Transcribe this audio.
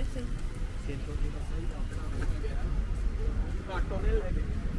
ese. 116. Cartones leves.